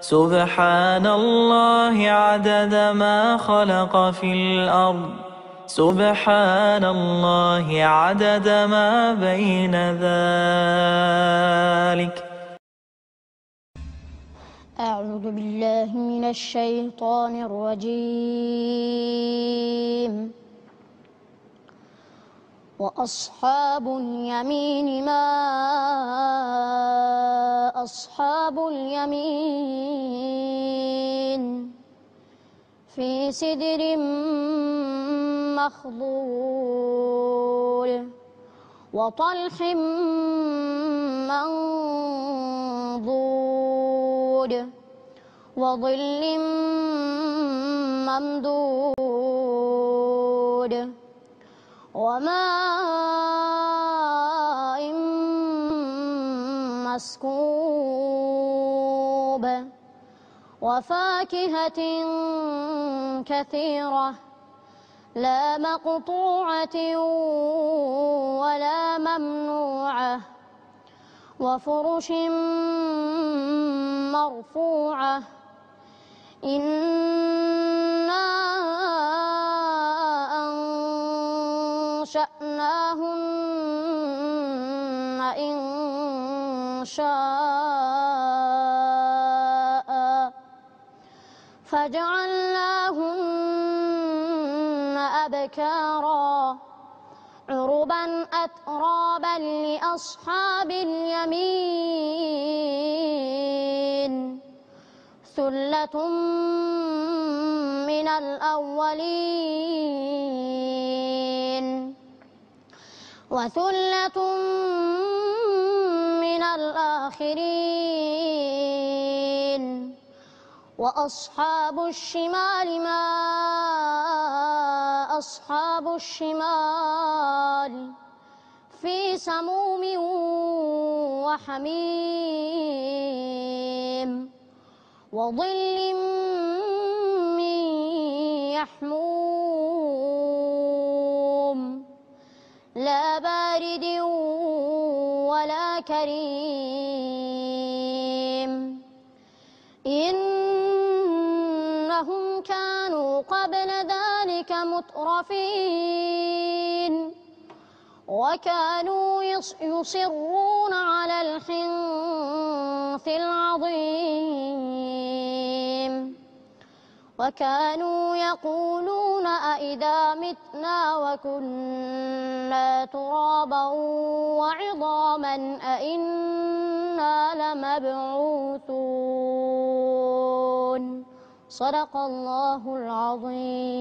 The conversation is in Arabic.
سبحان الله عدد ما خلق في الأرض. سبحان الله عدد ما بين ذلك. أعوذ بالله من الشيطان الرجيم. وأصحاب اليمين ما أصحاب اليمين في سدر مخضول وطلح منضود وظل ممدود وماء مسكوب وفاكهة كثيرة لا مقطوعة ولا ممنوعة وفرش مرفوعة إنا أنشأناهن إن شاء. فجعلناهن أبكارا. عربا أترابا لأصحاب اليمين. ثلة من الأولين. وثلة من الآخرين. وأصحاب الشمال ما أصحاب الشمال في سموم وحميم. وظل من يحموم كريم. إنهم كانوا قبل ذلك مترفين. وكانوا يصرون على الحنث العظيم. وكانوا يقولون أئذا متنا وكنا ترابا وعظاما أئنا لمبعوثون. صدق الله العظيم.